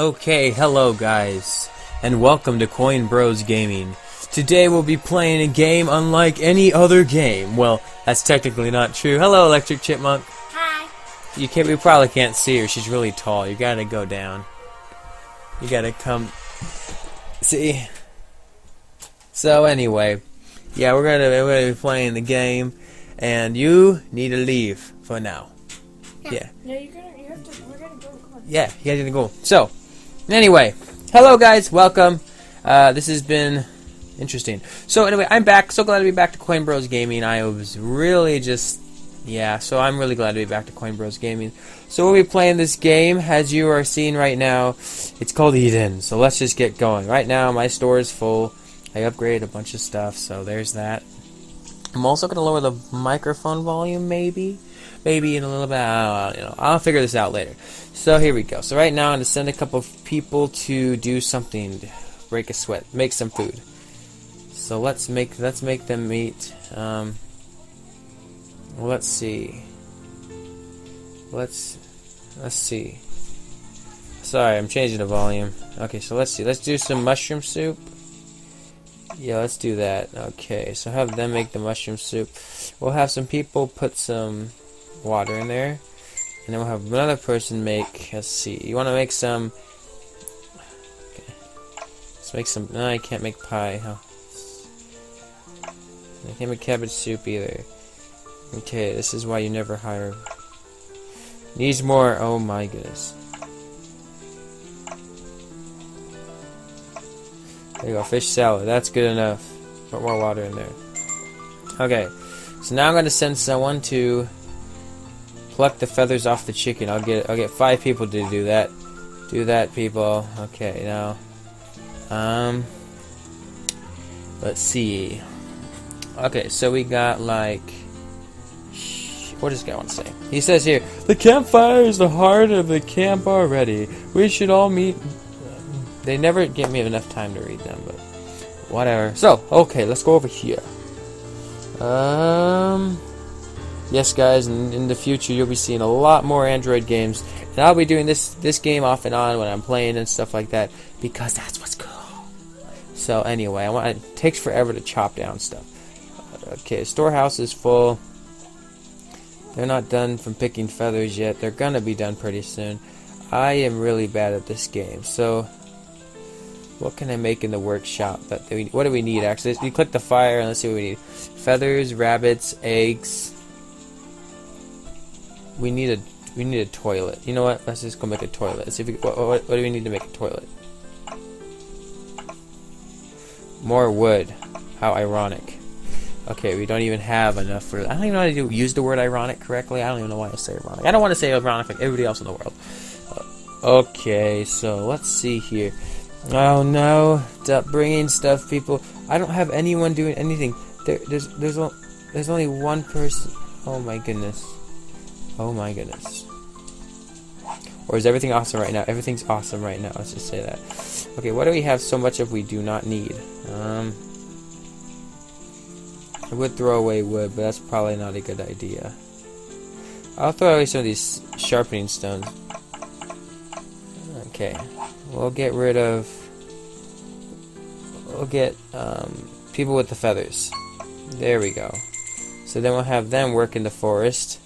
Okay, hello guys, and welcome to Coin Bros Gaming. Today we'll be playing a game unlike any other game. Well, that's technically not true. Hello, Electric Chipmunk. Hi. You can't. We probably can't see her. She's really tall. You gotta go down. You gotta come. See. So anyway, yeah, we're gonna we're gonna be playing the game, and you need to leave for now. Yeah. No, you're gonna. You have to. We're gonna go. Come on. Yeah, you guys gonna go. So, anyway, hello guys, welcome. Uh, this has been interesting. So anyway, I'm back. So glad to be back to Coin Bros Gaming. I was really just, yeah. So I'm really glad to be back to Coin Bros Gaming. So we'll be playing this game, as you are seeing right now. It's called Eden. So let's just get going. Right now, my store is full. I upgraded a bunch of stuff, so there's that. I'm also gonna lower the microphone volume, maybe, maybe in a little bit. Uh, you know, I'll figure this out later. So here we go. So right now I'm gonna send a couple of people to do something, break a sweat, make some food. So let's make let's make them eat. Um, let's see. Let's let's see. Sorry, I'm changing the volume. Okay, so let's see. Let's do some mushroom soup. Yeah, let's do that. Okay, so have them make the mushroom soup. We'll have some people put some water in there. And then we'll have another person make, let's see, you want to make some, okay. Let's make some, no, I can't make pie, huh? I can't make cabbage soup either. Okay, this is why you never hire. Needs more, oh my goodness. There you go, fish salad. That's good enough. Put more water in there. Okay, so now I'm going to send someone to pluck the feathers off the chicken. I'll get I'll get five people to do that. Do that, people. Okay, now, um, let's see. Okay, so we got like, what does guy want to say? He says here, the campfire is the heart of the camp already. We should all meet they never give me enough time to read them, but whatever. So, okay, let's go over here. Um, yes, guys, in, in the future you'll be seeing a lot more Android games, and I'll be doing this this game off and on when I'm playing and stuff like that because that's what's cool. So anyway, I want it takes forever to chop down stuff. Okay, storehouse is full. They're not done from picking feathers yet. They're gonna be done pretty soon. I am really bad at this game, so what can I make in the workshop? That we, what do we need actually? You click the fire and let's see what we need. Feathers, rabbits, eggs. We need a we need a toilet. You know what? Let's just go make a toilet. Let's see if we, what, what, what do we need to make a toilet? More wood. How ironic. Okay, we don't even have enough for. I don't even know how to use the word ironic correctly. I don't even know why I say ironic. I don't want to say ironic like everybody else in the world. Okay, so let's see here. Oh no! Stop bringing stuff, people. I don't have anyone doing anything. There, there's, there's, there's only one person. Oh my goodness. Oh my goodness. Or is everything awesome right now? Everything's awesome right now. Let's just say that. Okay, what do we have so much of we do not need? Um, I would throw away wood, but that's probably not a good idea. I'll throw away some of these sharpening stones. Okay, we'll get rid of. We'll get um, people with the feathers. There we go. So then we'll have them work in the forest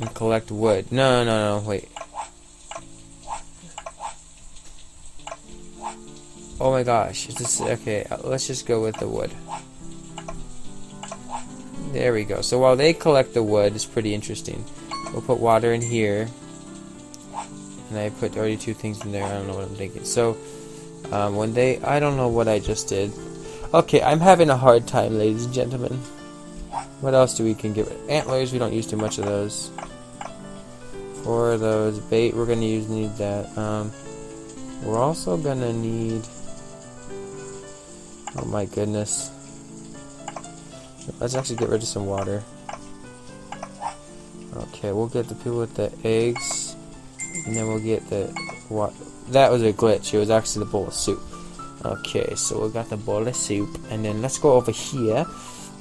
and collect wood. No, no, no, wait. Oh my gosh, is this okay? Let's just go with the wood. There we go. So while they collect the wood, it's pretty interesting. We'll put water in here. And I put already two things in there. I don't know what I'm thinking. So, um, when they... I don't know what I just did. Okay, I'm having a hard time, ladies and gentlemen. What else do we can give it? Antlers, we don't use too much of those. For those bait, we're gonna use need that. Um, we're also gonna need. Oh my goodness. Let's actually get rid of some water. Okay, we'll get the people with the eggs, and then we'll get the what? That was a glitch. It was actually the bowl of soup. Okay, so we got the bowl of soup, and then let's go over here.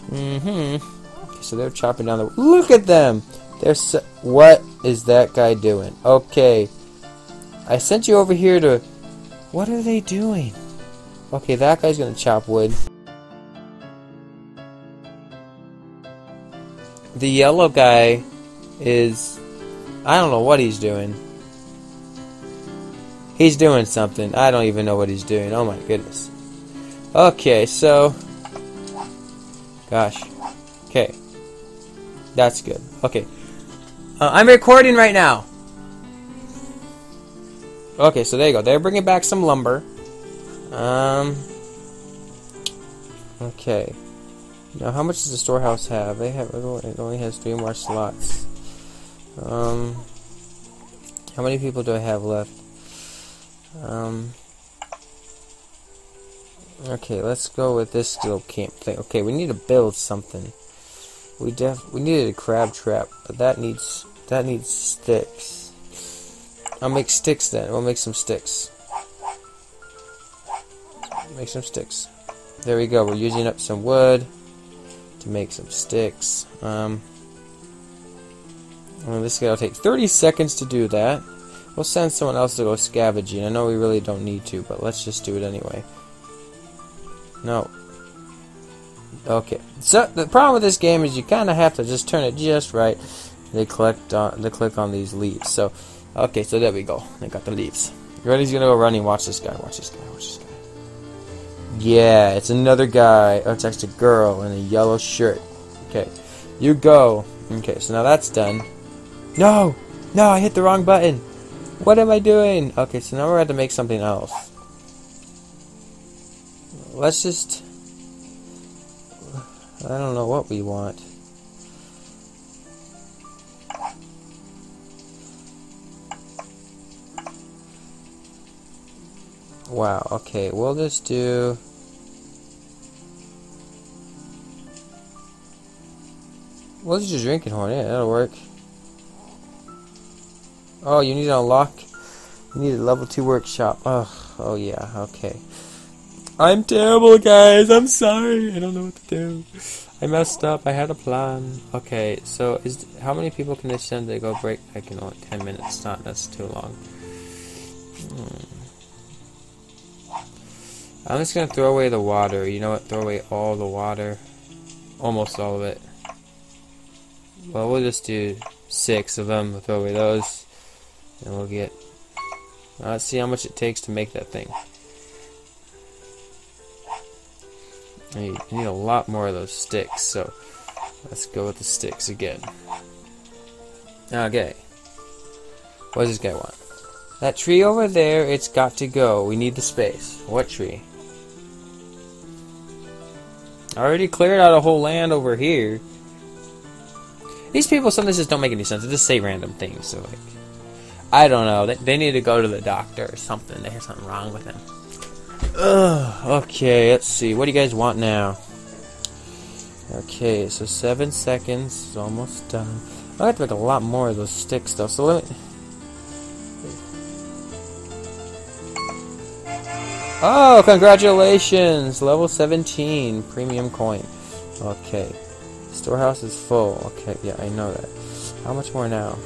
Mm-hmm. Okay, so they're chopping down the. Look at them. They're so, what is that guy doing? Okay, I sent you over here to... What are they doing? Okay, that guy's gonna chop wood. The yellow guy is... I don't know what he's doing. He's doing something. I don't even know what he's doing. Oh my goodness. Okay, so... Gosh. Okay. That's good. Okay. Uh, I'm recording right now. Okay, so there you go. They're bringing back some lumber. Um. Okay. Now, how much does the storehouse have? They have. It only has three more slots. Um. How many people do I have left? Um. Okay, let's go with this little camp thing. Okay, we need to build something. We def we needed a crab trap, but that needs that needs sticks. I'll make sticks then. We'll make some sticks. Make some sticks. There we go. We're using up some wood to make some sticks. Um, well, this will take 30 seconds to do that. We'll send someone else to go scavenging. I know we really don't need to, but let's just do it anyway. No. Okay. So the problem with this game is you kind of have to just turn it just right. They clicked on they click on these leaves. So okay, so there we go. They got the leaves. Ready's gonna go running. Watch this guy. Watch this guy. Watch this guy. Yeah, it's another guy. Oh, it's actually a girl in a yellow shirt. Okay, you go. Okay, so now that's done. No, no, I hit the wrong button. What am I doing? Okay, so now we're going to make something else. Let's just I don't know what we want. Wow, okay, we'll just do... We'll just do drinking horn, yeah, that'll work. Oh, you need to unlock... You need a level 2 workshop. Oh, oh yeah, okay. I'm terrible, guys. I'm sorry. I don't know what to do. I messed up. I had a plan. Okay, so is how many people can they send to go break? I can only ten minutes. Not that's too long. Hmm. I'm just gonna throw away the water. You know what? Throw away all the water, almost all of it. Well, we'll just do six of them. We'll throw away those, and we'll get. let's see how much it takes to make that thing. You need a lot more of those sticks, so let's go with the sticks again. Okay. What does this guy want? That tree over there, it's got to go. We need the space. What tree? I already cleared out a whole land over here. These people sometimes just don't make any sense. They just say random things. So like, I don't know. They, they need to go to the doctor or something. They have something wrong with them. Ugh, okay, let's see. What do you guys want now? Okay, so seven seconds is almost done. I have to make a lot more of those stick stuff, so let me... Oh, congratulations! Level 17, premium coin. Okay. Storehouse is full. Okay, yeah, I know that. How much more now?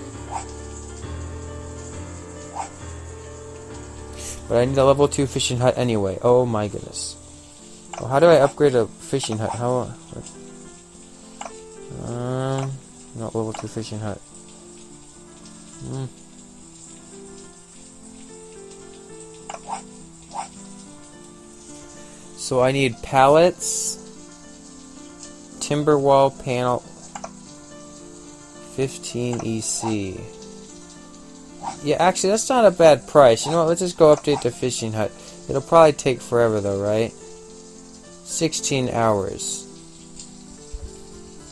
But I need a level 2 fishing hut anyway. Oh my goodness. Well, how do I upgrade a fishing hut? How... Um... Not level 2 fishing hut. Hmm. So I need pallets, timber wall panel, 15 EC. Yeah, actually, that's not a bad price. You know what? Let's just go update the fishing hut. It'll probably take forever, though, right? 16 hours.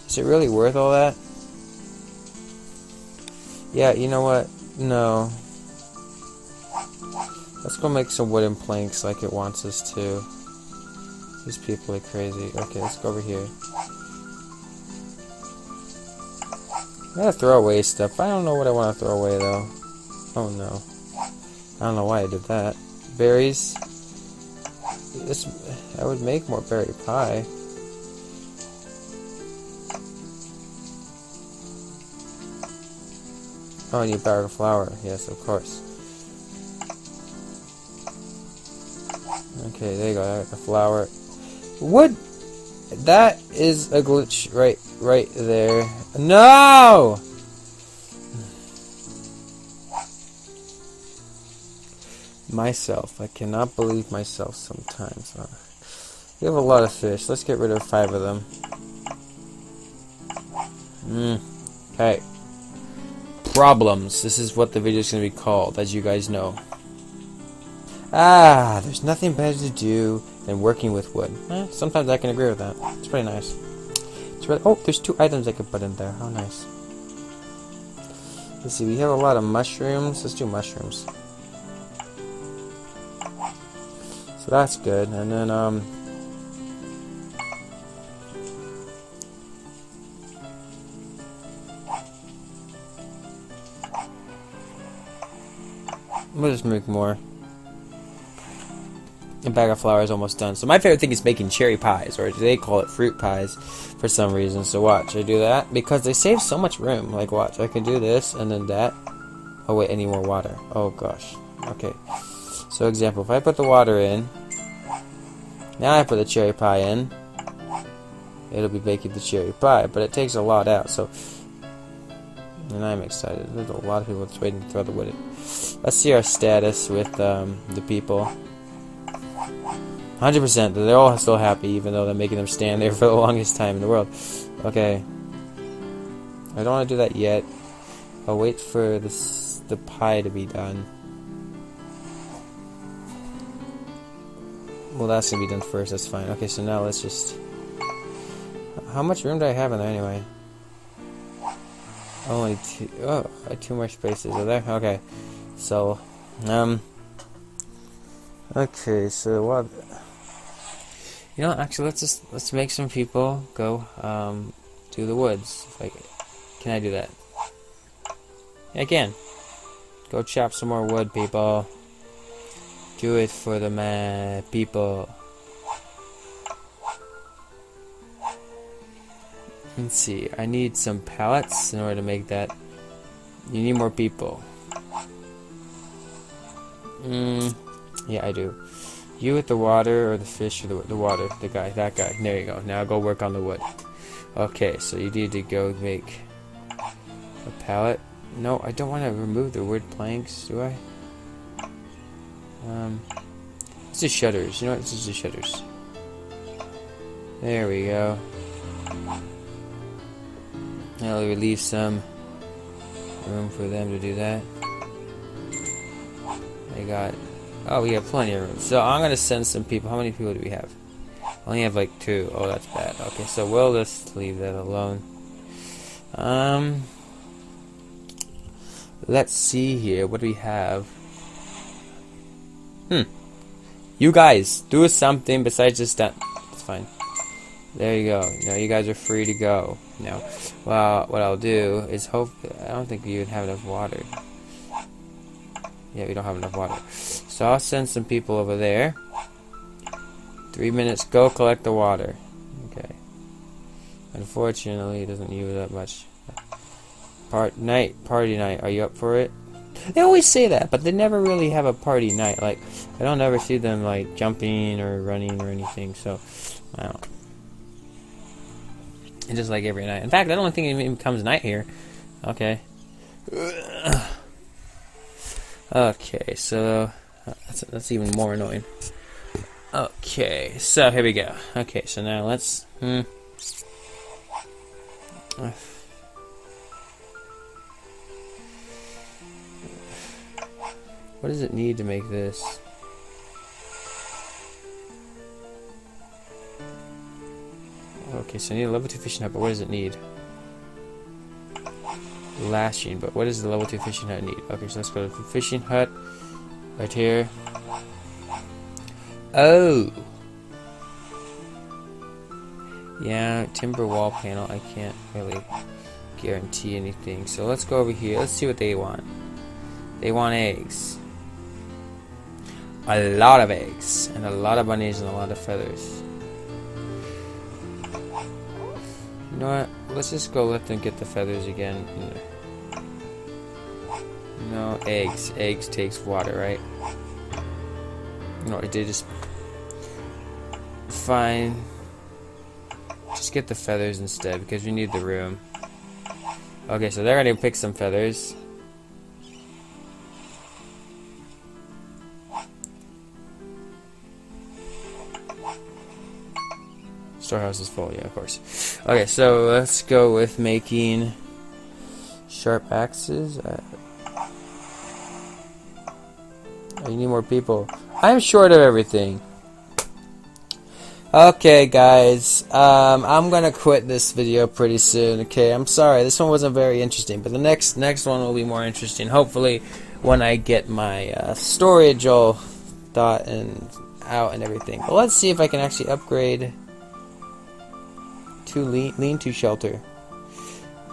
Is it really worth all that? Yeah, you know what? No. Let's go make some wooden planks like it wants us to. These people are crazy. Okay, let's go over here. I gotta throw away stuff. I don't know what I want to throw away, though. Oh no. I don't know why I did that. Berries. This, I would make more berry pie. Oh, I need of flour. Yes, of course. Okay, there you go. The flour. What? That is a glitch right, right there. No! Myself. I cannot believe myself sometimes. Uh, we have a lot of fish. Let's get rid of five of them. Hmm. Okay. Problems. This is what the video is going to be called, as you guys know. Ah, there's nothing better to do than working with wood. Eh, sometimes I can agree with that. It's pretty nice. It's really, oh, there's two items I can put in there. How nice. Let's see, we have a lot of mushrooms. Let's do mushrooms. So that's good. And then, um... We'll just make more. A bag of flour is almost done. So my favorite thing is making cherry pies, or they call it fruit pies for some reason. So watch, I do that because they save so much room. Like watch, I can do this and then that. Oh wait, need more water. Oh gosh. Okay. So example, if I put the water in, now I put the cherry pie in, it'll be baking the cherry pie, but it takes a lot out. So, and I'm excited. There's a lot of people that's waiting to throw the wood in. Let's see our status with um, the people. 100%. They're all still happy, even though they're making them stand there for the longest time in the world. Okay. I don't want to do that yet. I'll wait for this, the pie to be done. Well, that's to be done first. That's fine. Okay, so now let's just... How much room do I have in there anyway? Only two... Oh, I more spaces. Are there? Okay. So, um... Okay, so what... You know, actually, let's just let's make some people go um, to the woods. I, can I do that? I can. Go chop some more wood, people. Do it for the man, people. Let's see. I need some pallets in order to make that. You need more people. Mm, yeah, I do. You with the water, or the fish, or the, the water, the guy, that guy. There you go. Now go work on the wood. Okay, so you need to go make a pallet. No, I don't want to remove the wood planks, do I? Um, it's the shutters. You know what? Is the shutters. There we go. We leave some room for them to do that. They got Oh, we have plenty of room. So I'm gonna send some people. How many people do we have? only have like two. Oh, that's bad. Okay, so we'll just leave that alone. Um, let's see here. What do we have? Hmm. You guys, do something besides just that. It's fine. There you go. Now you guys are free to go. Now, well, what I'll do is hope. I don't think you would have enough water. Yeah, we don't have enough water. So I'll send some people over there. Three minutes, go collect the water. Okay. Unfortunately, it doesn't use that much. Part night, party night. Are you up for it? They always say that, but they never really have a party night. Like, I don't ever see them like jumping or running or anything. So, I don't. It's just like every night. In fact, I don't think it even becomes night here. Okay. Okay, so that's, that's even more annoying. Okay, so here we go. Okay, so now let's. Hmm. What does it need to make this? Okay, so I need a level 2 fishing hut, but what does it need? lashing, but what does the level 2 fishing hut need? Okay, so let's go to the fishing hut right here. Oh! Yeah, timber wall panel, I can't really guarantee anything. So let's go over here. Let's see what they want. They want eggs. A lot of eggs. And a lot of bunnies and a lot of feathers. You know what? Let's just go let them get the feathers again. No, eggs. Eggs takes water, right? No, did just... fine. Just get the feathers instead because we need the room. Okay, so they're gonna pick some feathers. Storehouse is full, yeah, of course. Okay, so let's go with making sharp axes. Uh, oh, need more people. I'm short of everything. Okay, guys, um, I'm gonna quit this video pretty soon. Okay, I'm sorry, this one wasn't very interesting, but the next next one will be more interesting. Hopefully, when I get my uh, storage all thought and out and everything. But let's see if I can actually upgrade to lean, to shelter.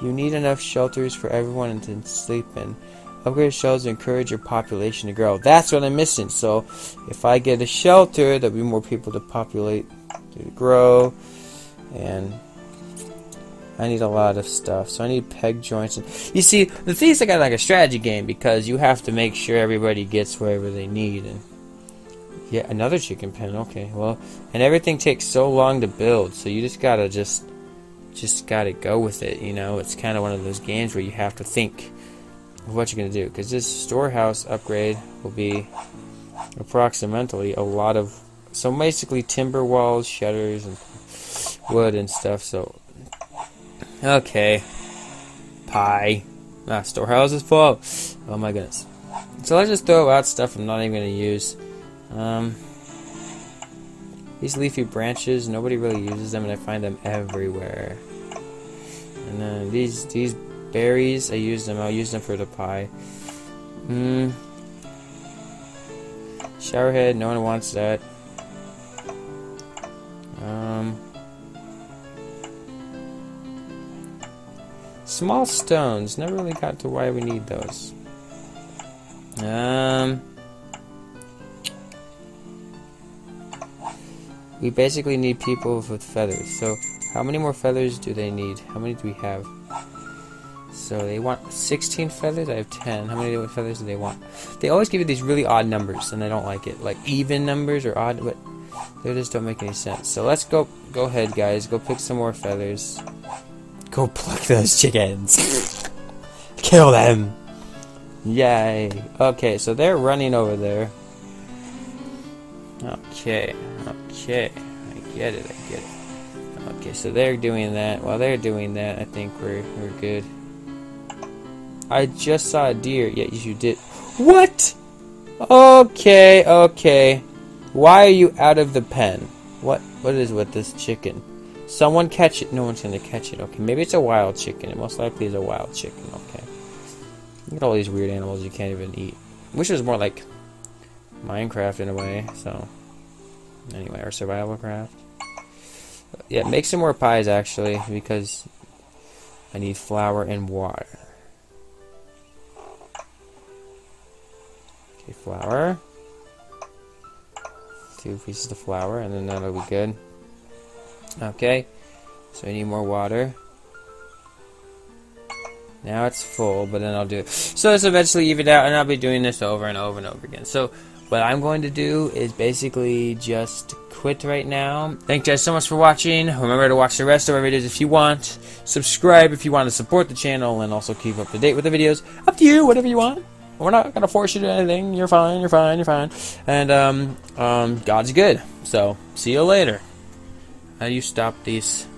You need enough shelters for everyone to sleep in. Upgrade shelters encourage your population to grow. That's what I'm missing. So, if I get a shelter, there'll be more people to populate to grow, and I need a lot of stuff. So I need peg joints. And you see, the thing is, I got like a strategy game because you have to make sure everybody gets wherever they need. And yeah, another chicken pen. Okay, well, and everything takes so long to build, so you just gotta just just gotta go with it. You know, it's kind of one of those games where you have to think of what you're gonna do because this storehouse upgrade will be approximately a lot of so basically timber walls, shutters, and wood and stuff. So okay, pie. Ah, storehouse is full. Oh my goodness. So let's just throw out stuff I'm not even gonna use. Um, these leafy branches, nobody really uses them, and I find them everywhere. And then these these berries, I use them. I'll use them for the pie. Hmm. Showerhead, no one wants that. Um, small stones. Never really got to why we need those. Um, we basically need people with feathers. So, how many more feathers do they need? How many do we have? So they want 16 feathers. I have 10. How many feathers do they want? They always give you these really odd numbers, and I don't like it. Like even numbers or odd, but they just don't make any sense. So let's go go ahead guys, go pick some more feathers. Go pluck those chickens. Kill them. Yay. Okay, so they're running over there. Okay, okay. I get it, I get it. Okay, so they're doing that. While they're doing that, I think we're we're good. I just saw a deer. Yeah, you did. What? Okay, okay. Why are you out of the pen? What what is with this chicken? Someone catch it. No one's gonna catch it. Okay, maybe it's a wild chicken. It most likely is a wild chicken. Okay. Look at all these weird animals you can't even eat. Which is more like Minecraft in a way. So anyway, our survival craft. Yeah, make some more pies actually because I need flour and water. Okay, flour. Two pieces of flour and then that'll be good. Okay so I need more water. Now it's full but then I'll do it. So it's eventually even out and I'll be doing this over and over and over again. So what I'm going to do is basically just quit right now. Thank you guys so much for watching. Remember to watch the rest of our videos if you want. Subscribe if you want to support the channel and also keep up to date with the videos. Up to you, whatever you want. We're not gonna force you to anything. You're fine. You're fine. You're fine. And um, um, God's good. So see you later. How do you stop these?